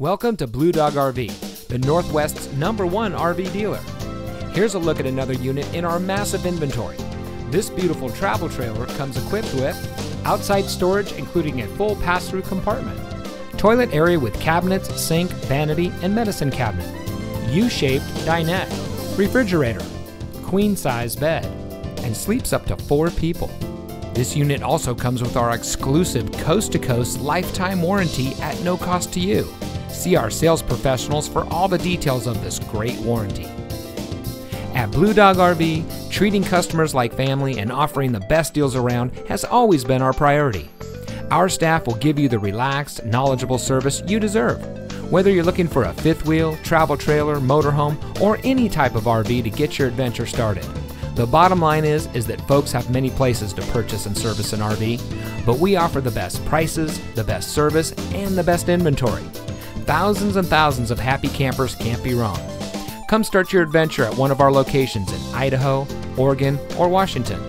Welcome to Blue Dog RV, the Northwest's number one RV dealer. Here's a look at another unit in our massive inventory. This beautiful travel trailer comes equipped with outside storage including a full pass-through compartment, toilet area with cabinets, sink, vanity, and medicine cabinet, U-shaped dinette, refrigerator, queen-size bed, and sleeps up to four people. This unit also comes with our exclusive coast to coast lifetime warranty at no cost to you. See our sales professionals for all the details of this great warranty. At Blue Dog RV, treating customers like family and offering the best deals around has always been our priority. Our staff will give you the relaxed, knowledgeable service you deserve. Whether you're looking for a fifth wheel, travel trailer, motorhome, or any type of RV to get your adventure started. The bottom line is is that folks have many places to purchase and service an RV, but we offer the best prices, the best service, and the best inventory. Thousands and thousands of happy campers can't be wrong. Come start your adventure at one of our locations in Idaho, Oregon, or Washington.